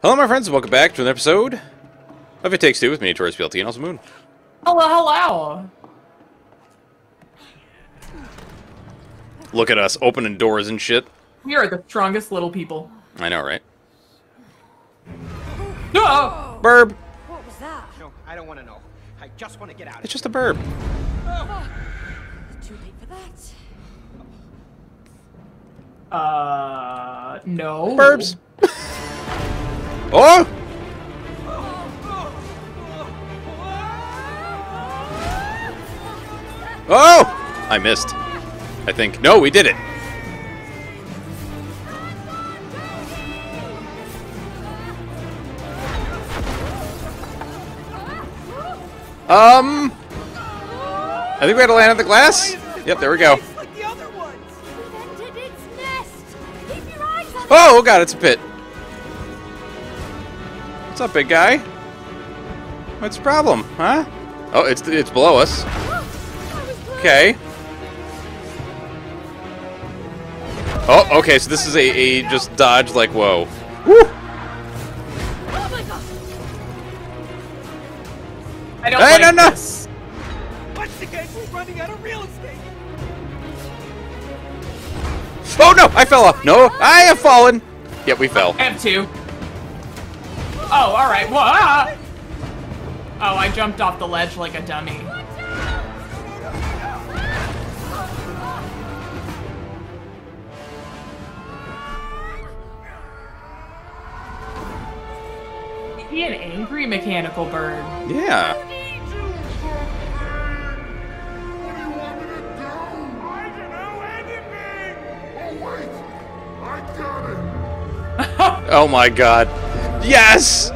Hello, my friends, and welcome back to an episode of It Takes Two with me, Notorious BLT, and also Moon. Hello, hello. Look at us, opening doors and shit. We are the strongest little people. I know, right? No! Burb! What was that? No, I don't want to know. I just want to get out of It's just a burb. Too late for that. Uh, no. Burbs! oh! Oh! I missed. I think. No, we did it. Um. I think we had to land on the glass. Yep, there we go. Like the other ones. We've entered its nest. Keep your eyes on Oh, oh god, it's a pit. What's up, big guy? What's the problem, huh? Oh, it's it's below us. Okay. Oh, okay, so this is a, a just dodge like whoa. Woo! Oh my god. I don't Hey, like no, no. this. Once again, we're running out of real estate. Oh no, I fell off. No, I have fallen. Yep, we fell. I have two. Oh, alright. Well, ah! Oh, I jumped off the ledge like a dummy. Is he an angry mechanical bird? Yeah. Oh my god. Yes!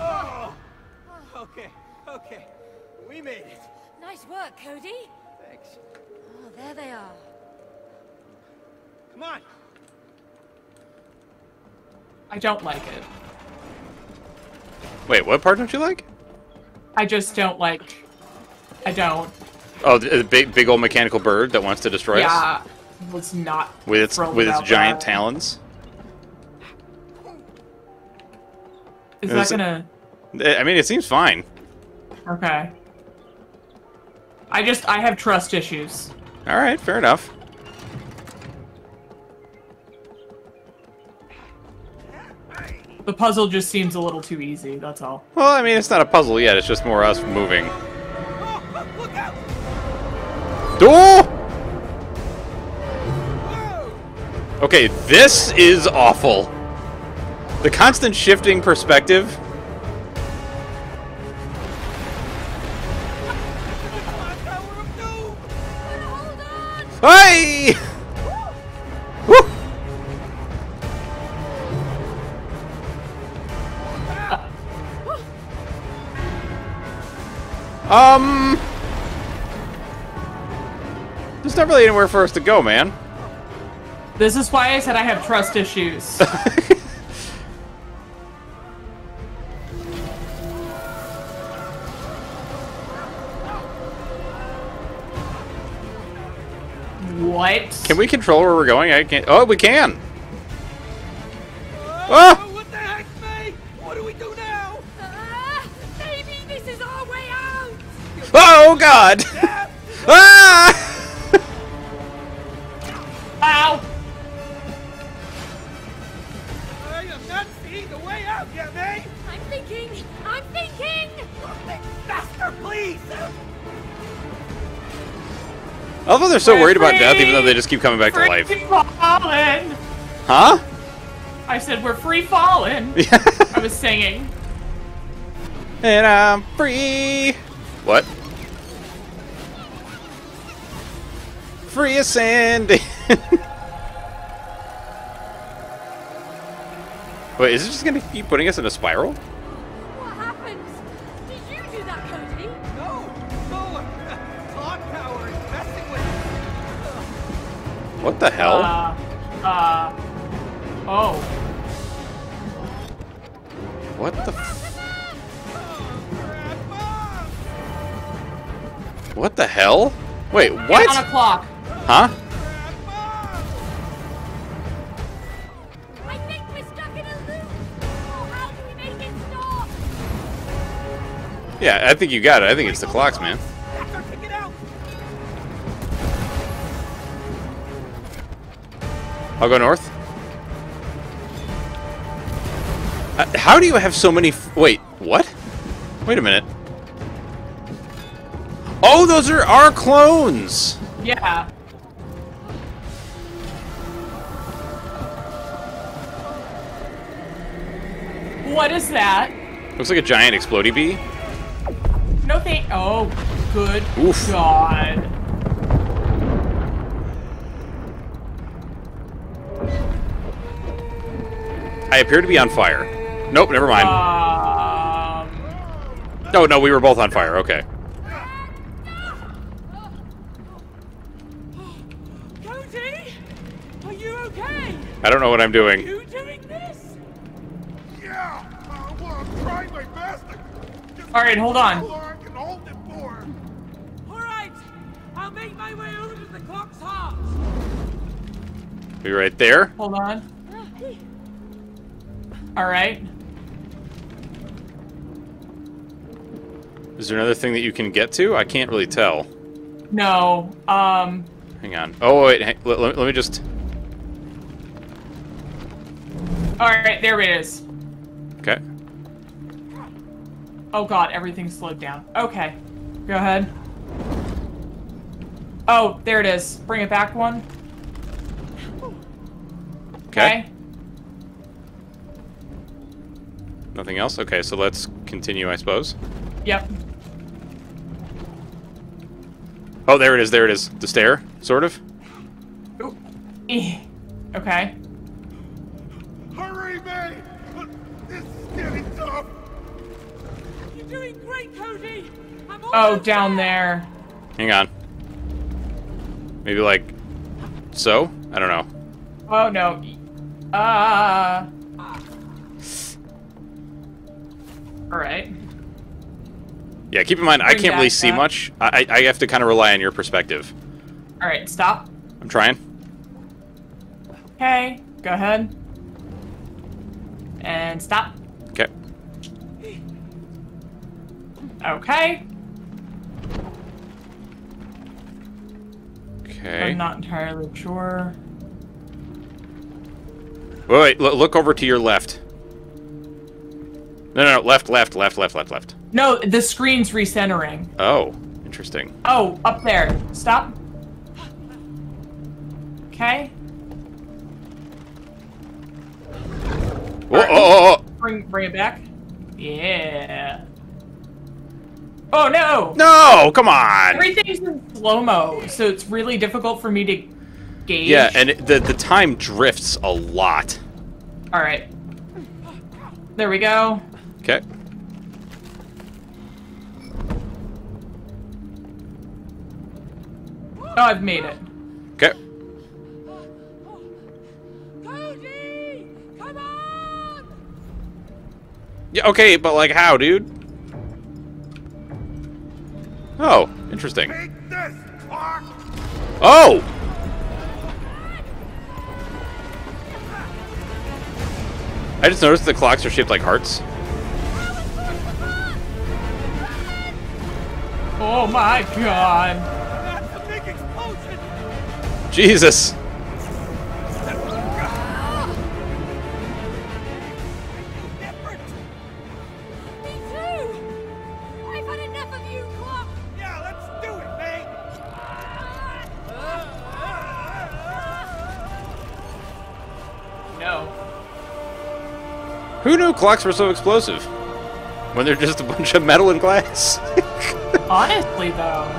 Oh, okay, okay. We made it. Nice work, Cody. Thanks. Oh, there they are. Come on. I don't like it. Wait, what part don't you like? I just don't like. I don't. Oh, the, the big big old mechanical bird that wants to destroy us Yeah, was not with its with its giant that. talons. Is that gonna? I mean, it seems fine. Okay. I just I have trust issues. All right, fair enough. The puzzle just seems a little too easy. That's all. Well, I mean, it's not a puzzle yet. It's just more us moving. Look out. Oh! Okay, this is awful. The constant shifting perspective. Tower of Doom. Hold on. Hey! Woo! Um, there's not really anywhere for us to go, man. This is why I said I have trust issues. Can we control where we're going? I can't. Oh, we can. Oh, Ah! what the heck, May? What do we do now? Ah, maybe this is our way out. Oh God! ah! They're so We're worried about death, even though they just keep coming back to life. Free falling! Huh? I said we're free falling. I was singing. and I'm free. What? Free as Sandy. Wait, is it just gonna keep putting us in a spiral? What the hell? Uh, uh, oh. What the What the hell? Wait, what? Get on a clock. Huh? Yeah, I think you got it. I think it's the clocks, man. I'll go north. Uh, how do you have so many... F Wait, what? Wait a minute. Oh, those are our clones! Yeah. What is that? Looks like a giant explodey bee. No thank. Oh, good Oof. God. I appear to be on fire. Nope, never mind. Um. no, no, we were both on fire. Okay. Cody? Are you okay? I don't know what I'm doing. You doing this? Yeah! Uh, well, I'm trying my best. All right, hold on. I can hold it for? Alright, I'll make my way over to the clock's heart. Be right there. Hold on. All right. Is there another thing that you can get to? I can't really tell. No. Um. Hang on. Oh, wait. Hang, let, let, let me just... All right, there it is. Okay. Oh God, everything slowed down. Okay, go ahead. Oh, there it is. Bring it back one. Okay. Nothing else? Okay, so let's continue, I suppose. Yep. Oh, there it is. There it is. The stair, sort of. Ooh. Eh. Okay. Hurry, May! This is getting tough. You're doing great, Cody. I'm Oh, almost down there. Hang on. Maybe like so? I don't know. Oh no. Uh. All right. Yeah, keep in mind I can't really see that. much. I I I have to kind of rely on your perspective. All right. Stop. I'm trying. Okay. Go ahead. And stop. Okay. Okay. Okay. I'm not entirely sure. Wait, wait look over to your left. No, no, no, left, left, left, left, left, left. No, the screen's recentering. Oh, interesting. Oh, up there. Stop. Okay. Whoa, oh, oh, oh. Bring bring it back. Yeah. Oh no! No, come on. Everything's in slow mo, so it's really difficult for me to gauge. Yeah, and it, the the time drifts a lot. all right. There we go. Okay. Oh, I've made it. Okay. Cody! Come on! Yeah, okay, but like how, dude? Oh, interesting. This! Oh! I just noticed the clocks are shaped like hearts. Oh my god. That's a big explosion! Jesus. Different! Me too! I've had enough of you, clock! Yeah, let's do it, May! No. Who knew clocks were so explosive? When they're just a bunch of metal and glass. Honestly, though.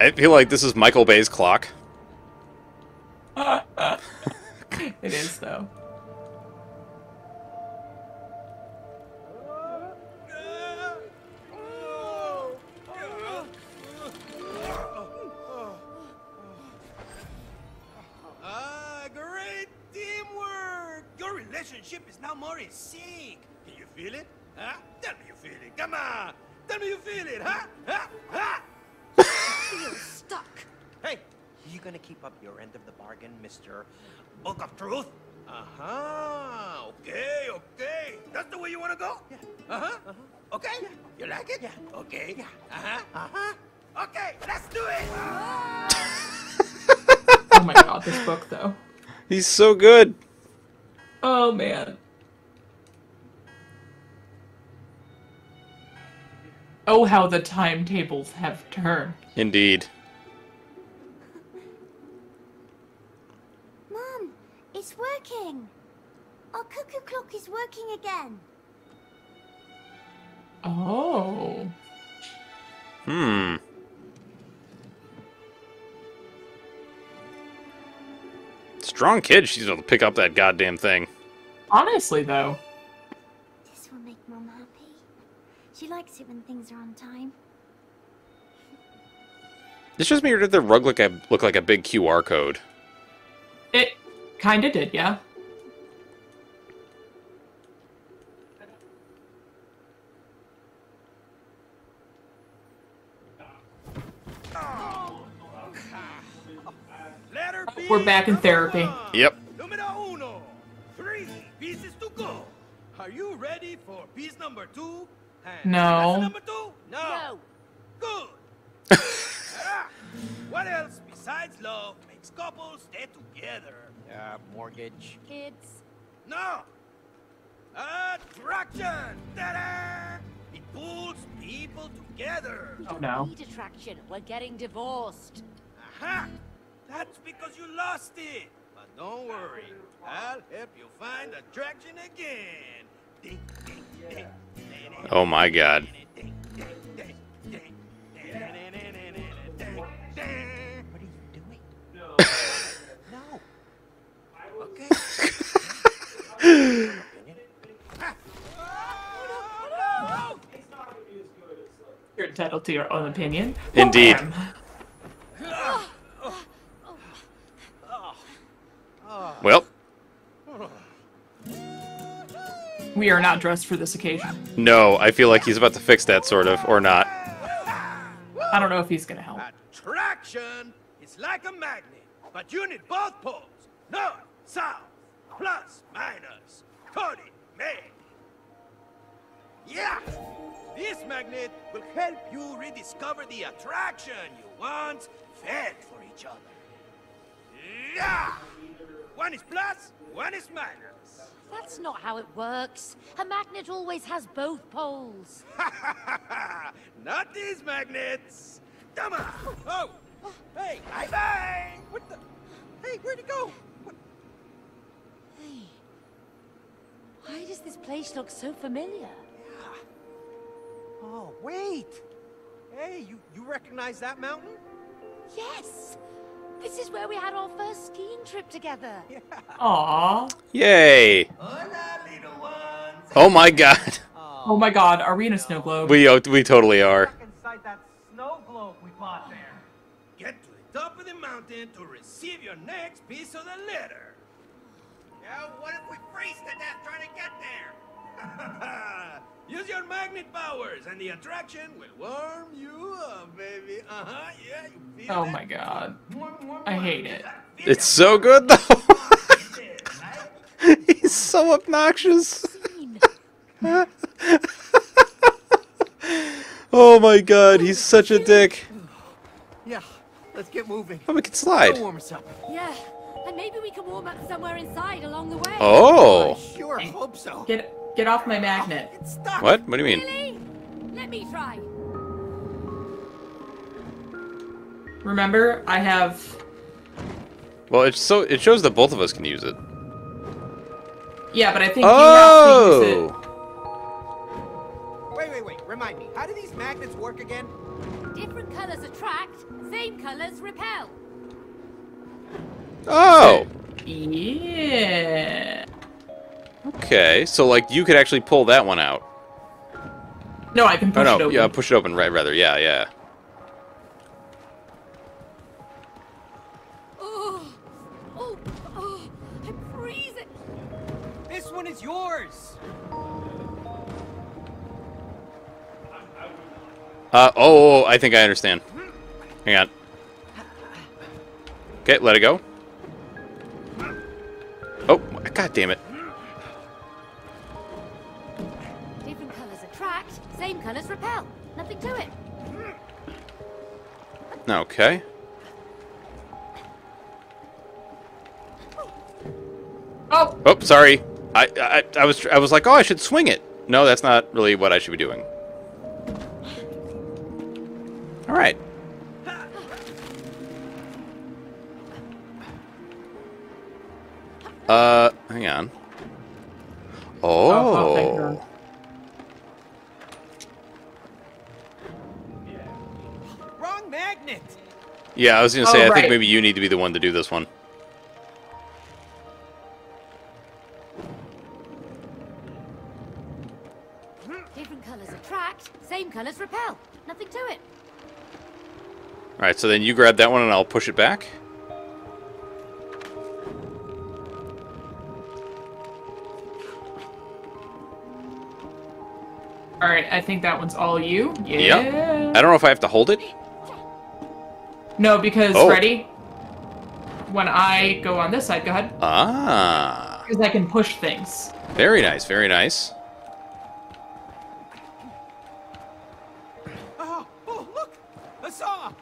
I feel like this is Michael Bay's clock. It is, though. Mr. Book of Truth? Uh-huh. Okay, okay. That's the way you want to go? Yeah. Uh-huh. Okay. You like it? Yeah. Okay. Yeah. Uh-huh. Uh-huh. Okay, let's do it. Oh my god, this book though. He's so good. Oh man. Oh, how the timetables have turned. Indeed. It's working. Our cuckoo clock is working again. Oh. Hmm. Strong kid. She's able to pick up that goddamn thing. Honestly, though. This will make Mom happy. She likes it when things are on time. This just made the rug look, look like a big QR code. It kinda did, yeah. We're back in therapy. Yep. Numero uno. Three pieces to go. Are you ready for piece number two? And No. number two? No. No. Good. Ah, what else besides love makes couples stay together? Uh, mortgage. Kids. No. Attraction. Ta-da! It pulls people together. Oh no. Need attraction. We're getting divorced. Aha! That's because you lost it. But don't worry, I'll help you find attraction again. Oh my god. Entitled to your own opinion. Indeed. Well, We are not dressed for this occasion. no, I feel like he's about to fix that, sort of, or not. I don't know if he's gonna help. Attraction is like a magnet, but you need both poles. North, south, plus, minus. Cody, man. Yeah! This magnet will help you rediscover the attraction you once felt for each other. Yeah! One is plus, one is minus. That's not how it works. A magnet always has both poles. Not these magnets. Come on. Oh, hey, bye bye. What the? Hey, where'd he go? What? Hey, why does this place look so familiar? Oh, wait. Hey, you, you recognize that mountain? Yes! This is where we had our first skiing trip together. Aww. Yay! Hola, little ones. Oh my god. Oh my god, are we in a snow globe? We uh, we totally are. Inside that snow globe we bought there. Get to the top of the mountain to receive your next piece of the letter. Yeah, what if we freeze to death trying to get there? Use your magnet powers, and the attraction will warm you up, baby. Uh huh. Yeah, you feel Oh that? my god. Mwah, mwah, I hate it. It's so good though. he's so obnoxious. Oh my god, he's such a dick. Yeah, let's get moving. Oh, we can Go slide. warm us up. Yeah. And maybe we can warm up somewhere inside along the way. Oh. I sure hope so. Get get off my magnet. It's. What? What do you mean? Really? Let me try. Remember, I have Well, it's so it shows that both of us can use it. yeah, but I think you have to use Oh. it. Wait, wait, wait. Remind me. How do these magnets work again? Different colors attract, same colors repel. Oh. Yeah. Okay. So like you could actually pull that one out. No, I can Oh push it open. yeah, push it open right rather. Yeah, yeah. Oh, oh, oh, I'm freezing. This one is yours. Uh oh, I think I understand. Hang on. Okay, let it go. Oh, God damn it. Same repel. Nothing to it. Okay. Oh, Oh, sorry. I, I I was I was like, oh, I should swing it. No, that's not really what I should be doing. All right. Uh, hang on. Oh, oh, Oh. God. Wrong! Yeah, I was gonna say, Oh, I think maybe you need to be the one to do this one. Different colours attract, same colours repel. Nothing to it. All right, so then you grab that one and I'll push it back. all right. I think that one's all you. Yeah. Yep. I don't know if I have to hold it. No, because Oh. ready. When I go on this side, go ahead. Ah, Because I can push things. very nice, very nice. Oh, oh, look! A saw!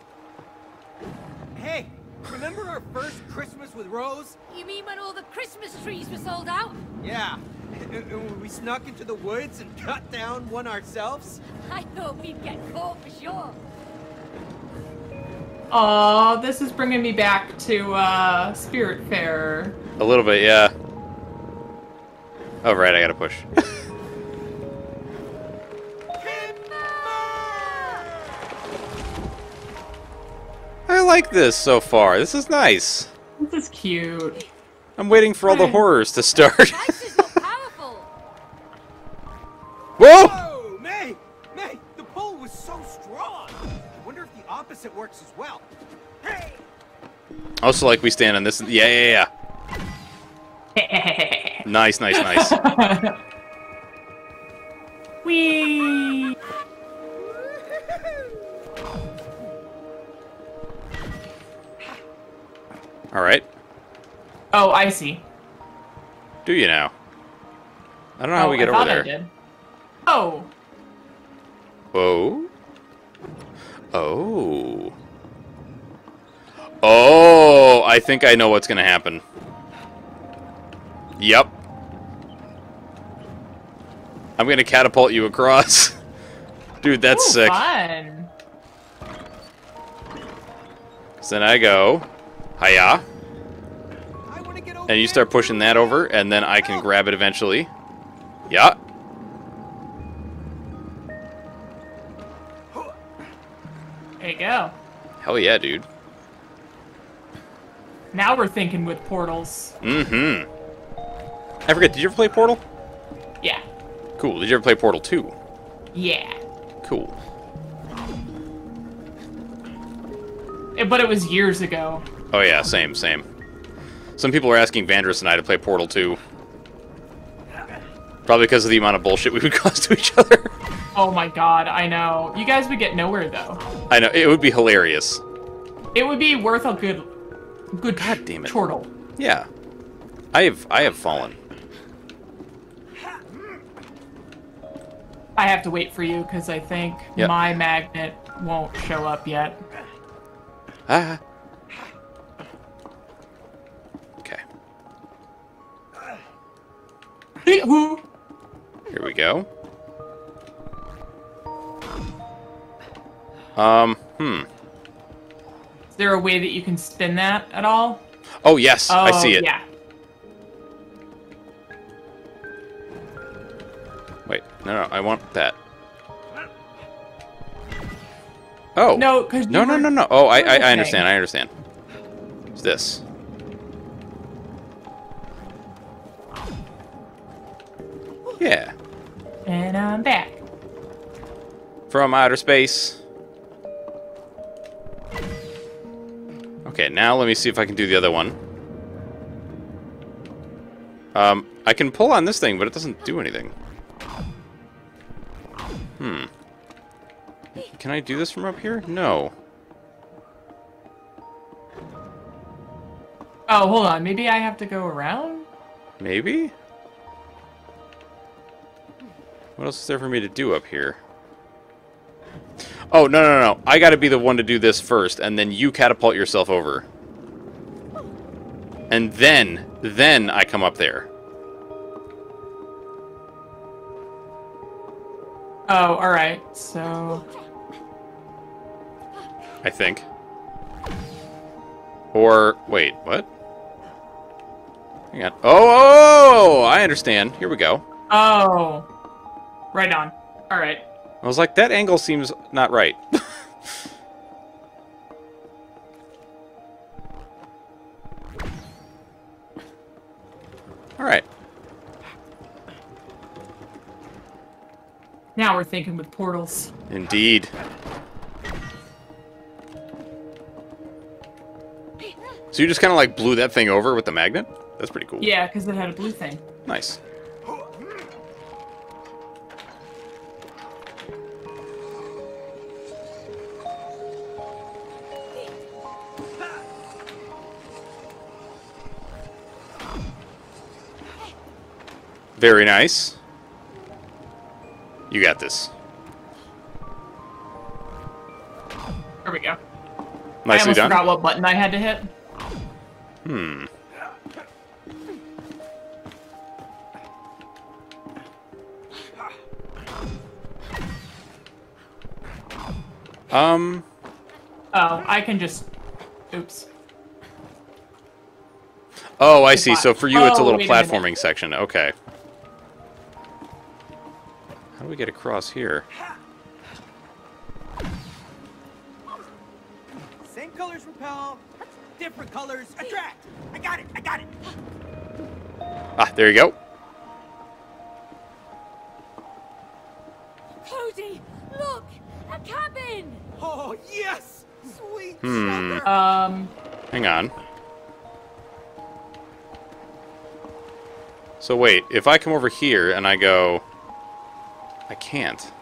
Hey, remember our first Christmas with Rose? You mean when all the Christmas trees were sold out? Yeah. And and when we snuck into the woods and cut down one ourselves? I thought we'd get caught for sure. Oh, this is bringing me back to uh, Spiritfarer. A little bit, yeah. Oh, right, I gotta push. I like this so far. This is nice. This is cute. I'm waiting for all the horrors to start. Dice is not powerful. Whoa! Opposite works as well. Hey! Also, like we stand on this. Yeah, yeah, yeah. Nice, nice, nice. Whee! All right. Oh, I see. Do you now? I don't know how oh, we get I over there. I did. Oh, Whoa. Oh. Oh, I think I know what's going to happen. Yep. I'm going to catapult you across. Dude, that's Ooh, sick. Fun. So then I go, hiya, I get over and you start pushing that over, and then I can oh. grab it eventually. Yeah. There you go. Hell yeah, dude. Now we're thinking with portals. Mm-hmm. I forget, did you ever play Portal? Yeah. Cool. Did you ever play Portal 2? Yeah. Cool. Eh, But it was years ago. Oh yeah, same, same. Some people are asking Vandrus and I to play Portal 2. Probably because of the amount of bullshit we would cause to each other. Oh my god, I know. You guys would get nowhere though. I know, it would be hilarious. It would be worth a good, good God damn it. chortle. Yeah. I have I have fallen. I have to wait for you because I think Yep. my magnet won't show up yet. Ah. Okay. Here we go. Um, hmm. Is there a way that you can spin that at all? Oh yes, Oh, I see it. Yeah. Wait, no, no, I want that. Oh. No, you no, were- no, no. Oh, I, I, I understand. I understand. It's this. Yeah. And I'm back. From outer space. Okay, now let me see if I can do the other one. Um, I can pull on this thing, but it doesn't do anything. Hmm. Can I do this from up here? No. Oh, hold on. Maybe I have to go around? Maybe? What else is there for me to do up here? Oh, no, no, no. I gotta be the one to do this first, and then you catapult yourself over. And then, then I come up there. Oh, alright, so... I think. Or, wait, what? Hang on. Oh, oh, oh, oh I understand. Here we go. Oh. Right on. Alright. I was like, that angle seems not right. Alright. Now we're thinking with portals. Indeed. So you just kind of like blew that thing over with the magnet? That's pretty cool. Yeah, because it had a blue thing. Nice. Very nice. You got this. There we go. I Nicely almost done. forgot what button I had to hit. Hmm. Um, Oh, I can just... Oops. oh, I see. So for you, it's a Oh, little platforming section. Okay. How do we get across here? Same colors repel, different colors attract. I got it. I got it. Ah, there you go. Cody, look! A cabin! Oh yes, sweet Hmm. shelter. Um, Hang on. So wait, if I come over here and I go... I can't.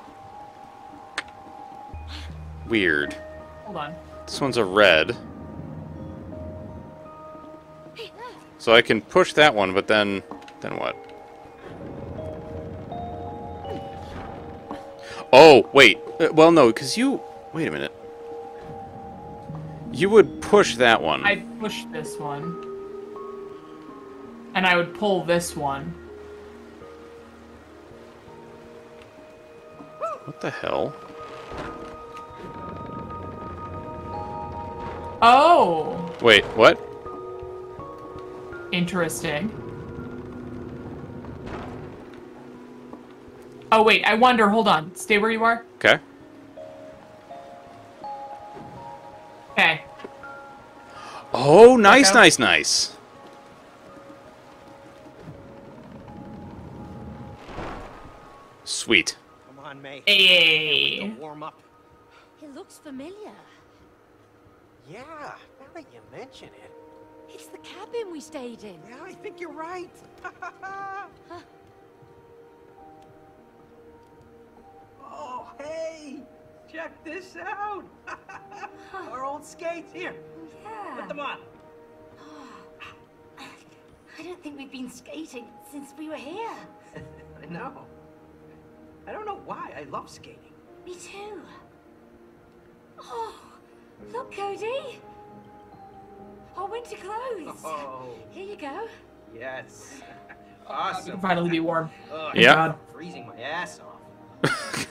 Weird. hold on. This one's a red. So I can push that one, but then... Then what? Oh, wait. Uh, Well, no, because you... Wait a minute. You would push that one. I'd push this one. And I would pull this one. What the hell? Oh! Wait, what? Interesting. Oh, wait, I wonder. Hold on. Stay where you are. Okay. Okay. Oh, nice, out. nice, nice. Sweet. Come on, May. Hey. Warm up. It looks familiar. Yeah, now that you mention it. It's the cabin we stayed in. Yeah, I think you're right. oh, hey! Check this out! Our old skates here. Yeah. Put them on. I don't think we've been skating since we were here. I know. I don't know why. I love skating. Me too. Oh, look, Cody. Our winter clothes. Oh, Here you go. yes. awesome. You Awesome. can finally be warm. Oh, Yeah. God. Freezing my ass off.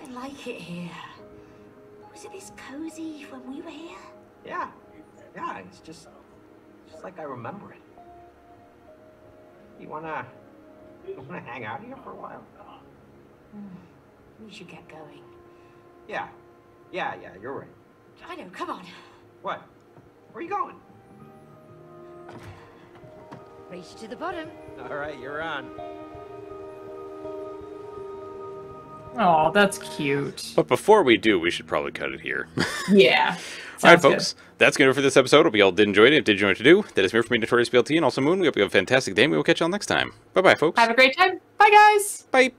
I like it here. Was it this cozy when we were here? Yeah. Yeah, it's just just like I remember it. You wanna you wanna hang out here for a while? We should get going. Yeah. Yeah, yeah, you're right. I know, come on. What? Where are you going? Race you to the bottom. All right, you're on. Oh, that's cute. But before we do, we should probably cut it here. Yeah. All right, Sounds good. folks. That's going to do it for this episode. Hope you all did enjoy it. If did you know what to do, that is me from me, Notorious BLT, and also Moon. We hope you have a fantastic day, and we will catch you all next time. Bye-bye, folks. Have a great time. Bye, guys. Bye.